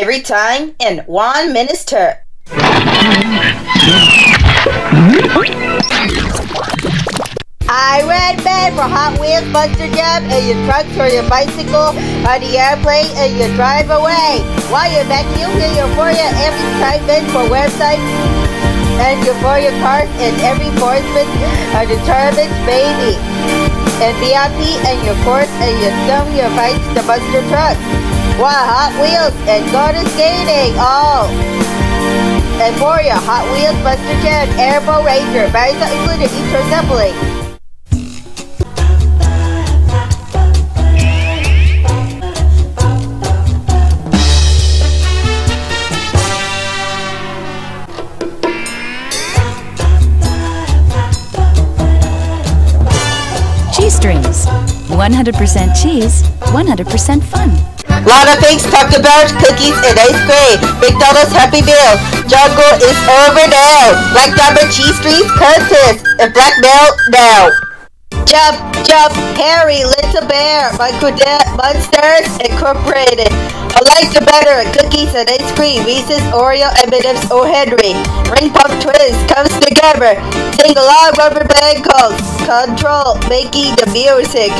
every time in one minister. I went bad for Hot Wheels Buster Jump and your trucks or your bicycle on the airplane and you drive away. While you're back you hear Euphoria every time been for website and Euphoria cars and every sportsman are determined baby. And VIP and your course and your thumb your fights the Buster truck. While Hot Wheels and to skating all. And your Hot Wheels Buster Jet Airboat Ranger, values not included each assembly. Cheese Strings. 100% cheese, 100% fun. Of things talked about cookies and ice cream. McDonald's Happy Meal. Jungle is over now. Black Diamond Cheese Streets contest. And Black Belt now. Jump, jump, Harry, Little Bear, Microdet Monsters Incorporated. I like the better cookies and ice cream. Reese's, Oreo, M&M's. Ring Pop Twist comes together. Sing along rubber band calls. Control, making the music.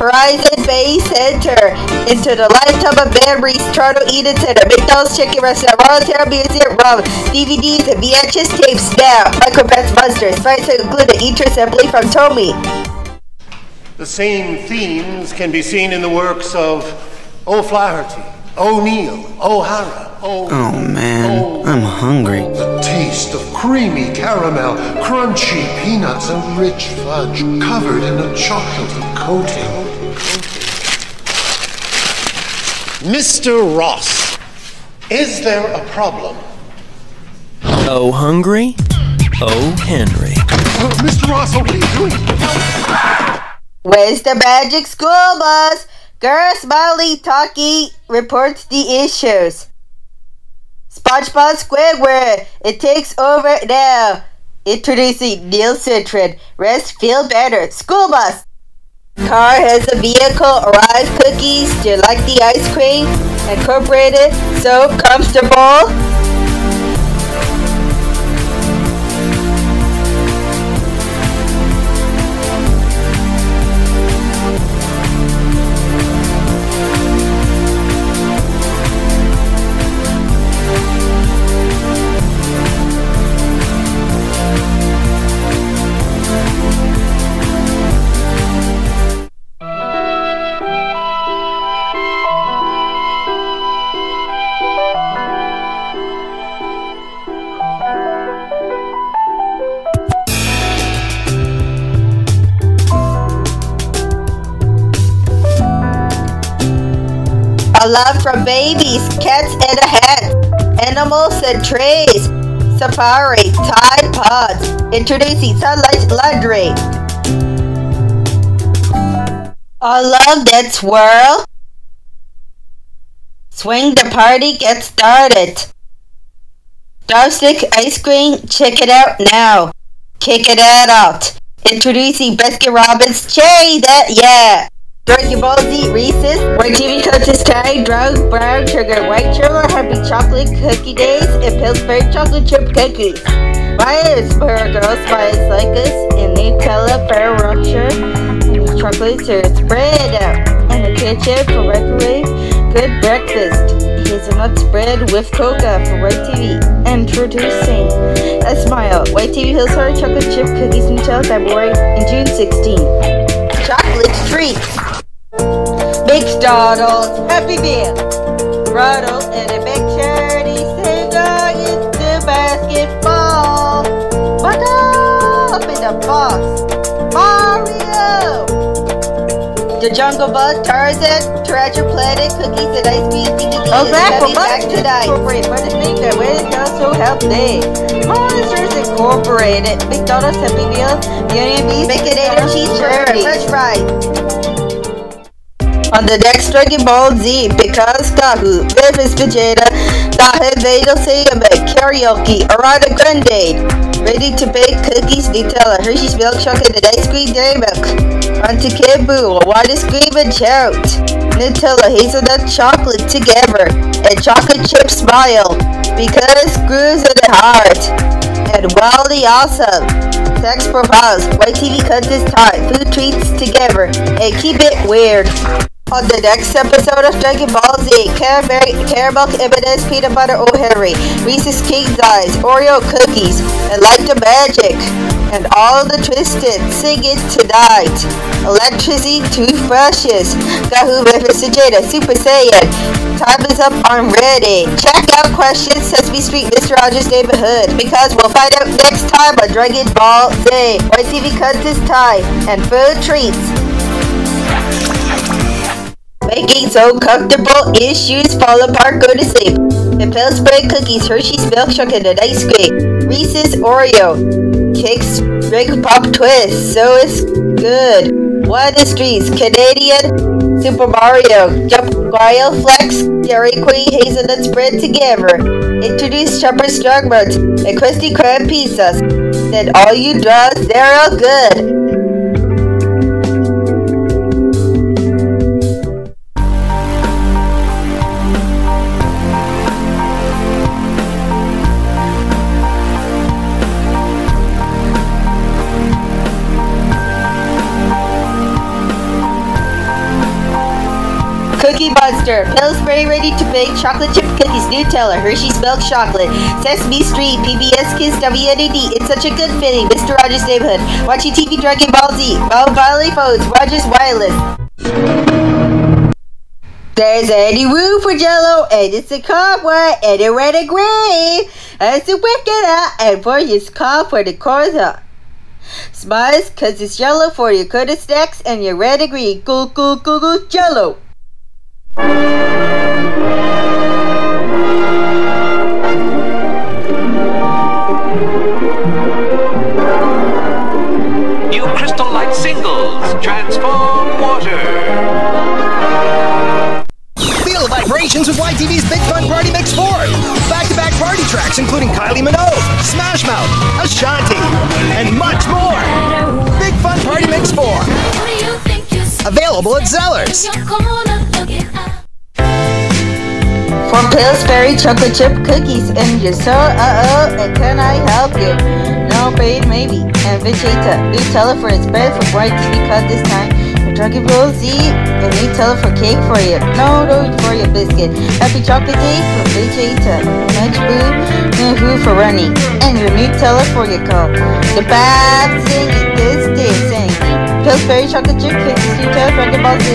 Horizon Bay Center. Into the lifetime of memories. Toronto Eaton Center. McDonald's Chicken Restaurant. Royal Tyrrell Museum. Rum. DVDs and VHS tapes now. Micropress Monsters. Price included. Each assembly from Tommy. The same themes can be seen in the works of O'Flaherty, O'Neill, O'Hara, O. Oh man, I'm hungry. The taste of creamy caramel, crunchy peanuts, and rich fudge covered in a chocolate coating. Mr. Ross, is there a problem? Oh, hungry? Oh, Henry. Uh, Mr. Ross, what are you doing? Where's the magic school bus? Girl Smiley Talkie reports the issues. SpongeBob Squidward, it takes over now. Introducing Neil Citron. Rest feel better. School bus. Car has a vehicle arrive cookies. Do you like the ice cream? Incorporated. So comfortable. Love from babies, cats and a hat, animals and trees, safari, Tide Pods, introducing Sunlight Laundry. Love that swirl. Swing the party, get started. Starstick ice cream, check it out now. Kick it out. Introducing Baskin Robbins Cherry, that yeah. Dragon Ball Z Reese's, white Touches Thai, drug, brown sugar, white sugar, happy chocolate cookie days, and Pillsbury chocolate chip cookies. Myers for girls spice like us, and Nutella for rupture, and chocolate syrup spread out, and the kitchen for microwave, good breakfast. Hazelnut spread with coca for White TV. Introducing a smile, White TV Hills Heart chocolate chip cookies until February and June 16. Chocolate treats. McDonald's Happy Meal. Ronald and a big charity singer into basketball. But up in the box. Mario. The Jungle Bus, Tarzan, Treasure Planet, Cookies and Ice Cream, DVD, Oh, back for back tonight. Incorporated, but think that way to go so help they. Monsters Incorporated, McDonald's Happy Meal, Union Beef, Baconator Cheeseburger, French fries. On the next Dragon Ball Z, because Kahu, Memphis Vegeta, Dahe Vado Sayama, Karaoke, Arana Grande, Ready to Bake Cookies, Nutella, Hershey's Milk Chocolate, and Ice Cream Dairy Milk. On to Kimbu, Water Scream and Shout. Nutella, hazelnut, chocolate together, and chocolate chip smile, because screws in the heart. And Wally awesome. Sex profiles, white TV cut this time, food treats together, and keep it weird. On the next episode of Dragon Ball Z, caramel, caramel M&M's peanut butter O'Henry, Reese's King's Eyes, Oreo cookies, and Light the Magic, and all the twisted, sing it tonight. Electricity, toothbrushes, Gahoo, Mr. Jada, Super Saiyan. Time is up, I'm ready. Check out questions, Sesame Street, Mr. Rogers' Neighborhood, because we'll find out next time on Dragon Ball Z. YTV cuts this time, and food treats. Making so comfortable, issues fall apart, go to sleep. The Pillsbury cookies, Hershey's milk chocolate and ice cream. Reese's Oreo. Kicks Big Pop Twist, so it's good. One the streets, Canadian Super Mario. Jump Mario Flex, Dairy Queen hazelnut spread together. Introduce Shepherd's Strong Buns and Krusty Krab pizzas. Then all you draws, they're all good. Monster, Pillsbury Ready to Bake, Chocolate Chip Cookies, Nutella, Hershey's Milk Chocolate, Sesame Street, PBS Kids, WNED, It's Such a Good Feeling, Mr. Rogers' Neighborhood, Watching TV Dragon Ball Z, Mobile Phones, Rogers Wireless. There's Eddie Woo for Jello, and it's a cobweb, and a red and gray. It's a wicked eye, and for his call for the corner. Smiles, cause it's yellow for your good snacks, and your red and green. Go, go, go, go, Jello. With YTV's Big Fun Party Mix 4. Back-to-back party tracks including Kylie Minogue, Smash Mouth, Ashanti, and much more. Big Fun Party Mix 4. Available at Zellers. For Pillsbury chocolate chip cookies and your soul, uh oh, and can I help you? No babe, maybe. And Vegeta, Nutella for its bed for YTV cut this time. And Ball Z, and Nutella for cake for you. No, no, for your biscuit. Happy chocolate day for Vegeta. Much boo, no who for running. And your Nutella for your cup. The bad singing, this singing. Pillsbury chocolate chip Nutella, Dragon Ball Z,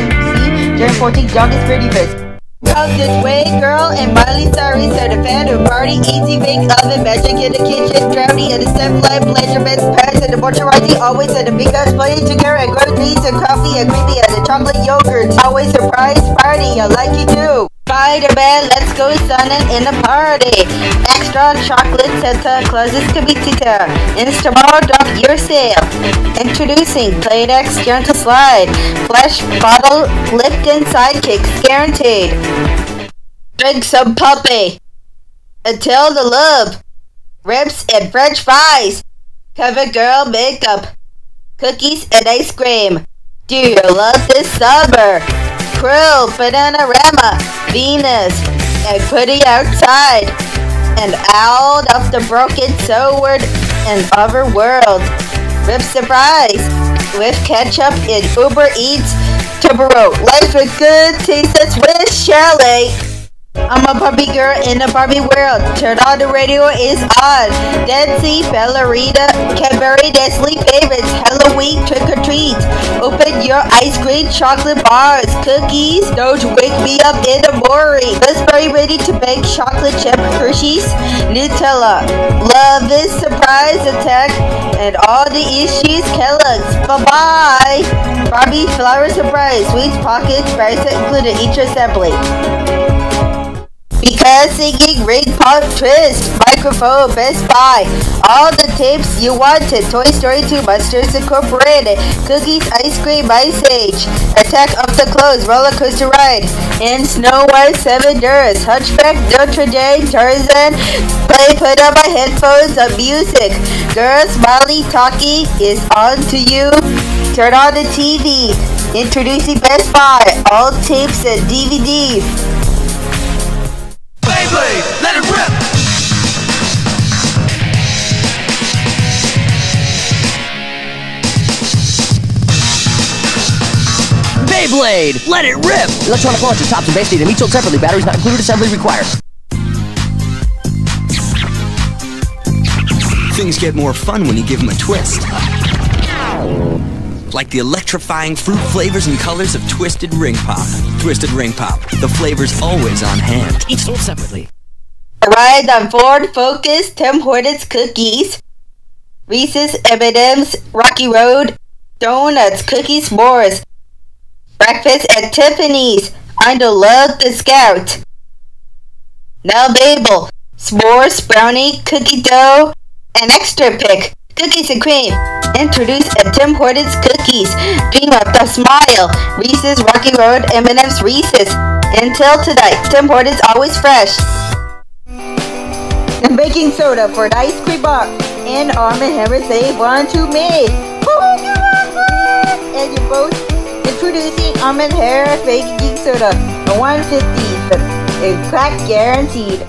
January 14th, August 31st. Out this way, girl, and Miley Cyrus are the fan of party, easy bake oven, magic in the kitchen, drowning in the step light, measurements, pads, and the moisturizing, always at the big guys playing together, and good beans and coffee and creamy and the chocolate yogurt. Always surprise party, I like you too. Spider-Man, let's go sunning in the party. Extra chocolate Santa Clauses Kabitita. Instamar Dog Yourself. Introducing Playtex Gentle Slide. Flesh Bottle lift Lipton Sidekicks Guaranteed. Drink some puppy. Until the love. Ribs and french fries. Cover girl makeup. Cookies and ice cream. Do you love this summer? Krill, Bananarama, Venus, and Putty Outside, and Out of the Broken Sword and Other World. Rip Surprise, with ketchup in Uber Eats, Tobero. Life with good, taste that's with Shelley. I'm a Barbie girl in a Barbie world. Turn on the radio is on. Dancey, Ballerina, Cadbury, Nestle favorites, Halloween trick or treat. Open your ice cream, chocolate bars, cookies. Don't wake me up in the morning. Raspberry ready to bake chocolate chip Hershey's, Nutella. Love this surprise attack and all the issues Kellogg's. Bye bye. Barbie flower surprise, sweet pockets, price included each assembly. Because singing Ring Pop Twist, Microphone, Best Buy, all the tapes you wanted, Toy Story 2, Monsters Incorporated, Cookies, Ice Cream, Ice Age, Attack of the Clones, Roller Coaster Ride, and Snow White, Seven Durs, Hunchback, Notre Dame, Tarzan, Play, put on my headphones of music. Girls, Molly, talking is on to you. Turn on the TV. Introducing Best Buy. All tapes and DVDs. Beyblade, let it rip! Beyblade, let it rip! Electronic launcher, tops and base data, each sold separately, batteries not included, assembly required. Things get more fun when you give them a twist. Like the electrifying fruit flavors and colors of Twisted Ring Pop. Twisted Ring Pop, the flavor's always on hand. Each sold separately. Ride on Ford Focus, Tim Hortons cookies, Reese's M&M's, Rocky Road, donuts, cookies, s'mores. Breakfast at Tiffany's. I know love the scout. Now Babel, s'mores, brownie, cookie dough, and extra pick. Cookies and cream. Introduce at Tim Hortons cookies. Dream of the smile. Reese's, Rocky Road, M&M's, Reese's. Until tonight, Tim Hortons always fresh and baking soda for the ice cream box. And Arm & Hammer say one to me. And you both introducing Arm & Hammer baking soda, a 150, a crack guaranteed.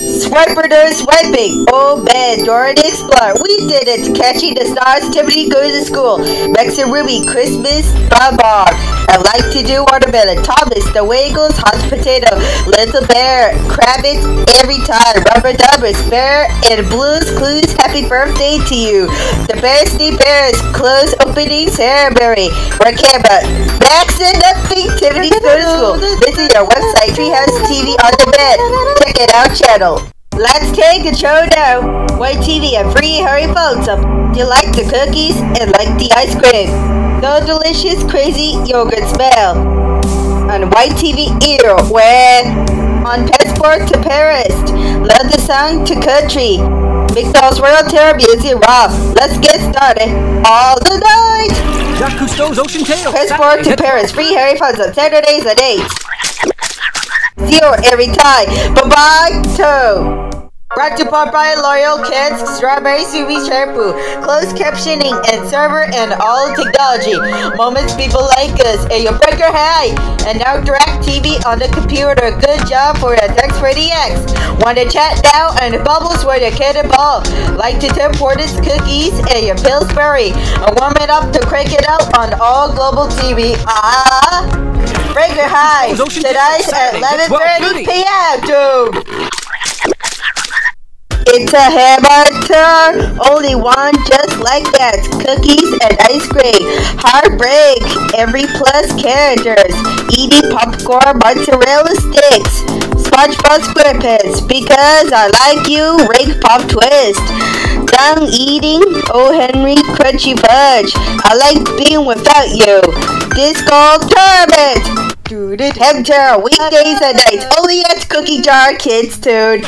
Swiper no swiping. Oh man, Dora the Explorer. We did it. Catching the stars. Timothy Goes to School. Rex and Ruby. Christmas. Bob Bob. I like to do watermelon. Thomas. The Wiggles. Hot potato. Little bear. Crabbit. Every time. Rubbadubbers. Bear and Blues Clues. Happy birthday to you. The Bears Need Bears. Close opening ceremony. Camera. Max and nothing. Timothy Goes to School. Visit our website. Treehouse TV on the bed. Check it out channel. Let's take a show now. White TV and free Harry phones up. Do you like the cookies and like the ice cream? No delicious crazy yogurt smell. On White TV ear where on passport to Paris. Love the song to country. McDonald's Royal Tyrrell Music Raw. Let's get started. All the night. Jacques Cousteau's Ocean Tale. Passport to Paris. Free Harry phones on Saturdays and 8. Every time. Bye-bye, toe. Brought to you by L'Oreal Kids Strawberry Soothing Shampoo, closed captioning and server and all technology. Moments people like us and your breaker high. And now direct TV on the computer. Good job for a text ready X. Want to chat now and the bubbles where your kid and ball. Like to Tim Hortons cookies and your Pillsbury. And warm it up to crank it out on all global TV. Ah! Breaker high. Tonight at 11:30 p.m. Dude. It's a hammer turn. Only one just like that. Cookies and ice cream. Heartbreak. Every plus characters. Eating popcorn mozzarella sticks. SpongeBob SquarePants. Because I like you. Rick pop twist. Done eating. Oh Henry Crunchy Fudge. I like being without you. Disco Tournament. Dude, it Hemter. Weekdays and nights. Only at Cookie Jar Kids Tune.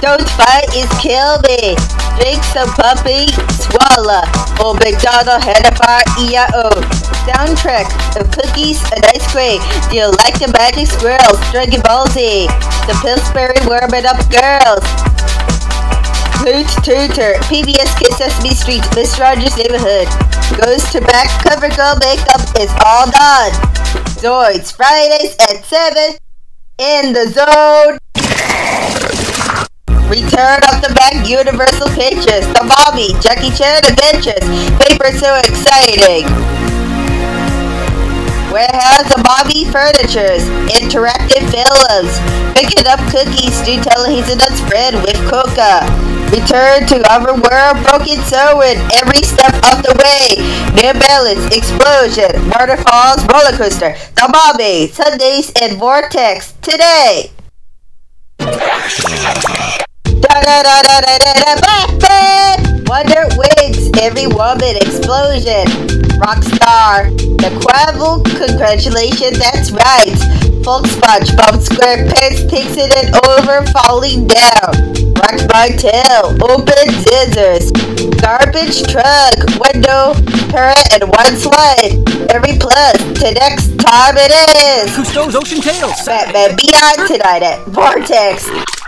Don't fight is kill me. Drink some puppy, swallow. Oh, McDonald had a fire, E-I-O. Soundtrack of cookies and ice cream. Do you like the magic squirrels? Dragon Ball Z. The Pillsbury warming up girls. Hoot Tutor. PBS Kids Sesame Street. Miss Rogers Neighborhood. Goes to back cover girl makeup is all done. Zoids. Fridays at 7. In the zone. Return of the Back Universal Pictures, The Bobby, Jackie Chan Adventures, Paper So Exciting. Warehouse of Bobby Furnitures, Interactive Films, Picking Up Cookies, do tell hazelnut spread with coca. Return to our world, broken sewing, every step of the way. New balance, explosion, waterfalls, roller coaster, The Bobby, Sundays, and Vortex, today. Wonder Wigs, Every Woman Explosion, Rockstar, The Quavel, congratulations, that's right. Folk SpongeBob SquarePants takes it and over, falling down. Rock my tail, open scissors, garbage truck, window, parrot, and one slide. Every plus to next time it is. Cousteau's Ocean Tale. Batman Beyond tonight at Vortex.